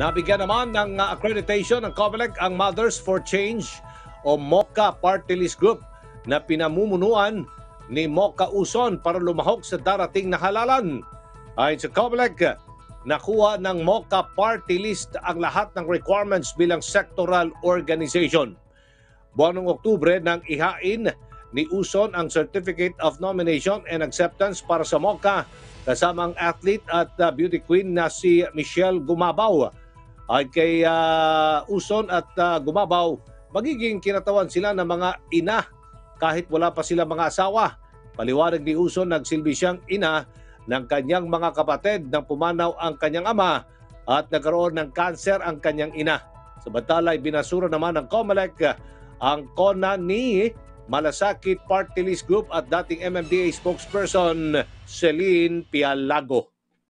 Nabigyan naman ng uh, accreditation ng COMELEC ang Mothers for Change o MOCA Party List Group na pinamumunuan ni Mocha Uson para lumahok sa darating na halalan. Ayon sa COMELEC, nakuha ng MOCA Party List ang lahat ng requirements bilang sectoral organization. Buwan ng Oktubre nang ihain ni Uson ang Certificate of Nomination and Acceptance para sa MOCA kasama ang athlete at uh, beauty queen na si Michelle Gumabaw. Ay kay uh, Uson at uh, Gumabaw, magiging kinatawan sila ng mga ina kahit wala pa sila mga asawa. Paliwanag ni Uson, nagsilbi siyang ina ng kanyang mga kapatid nang pumanaw ang kanyang ama at nagkaroon ng kanser ang kanyang ina. Samantala, binasura naman ng COMELEC ang kona ni Malasakit Party List Group at dating MMDA spokesperson Celine Pialago.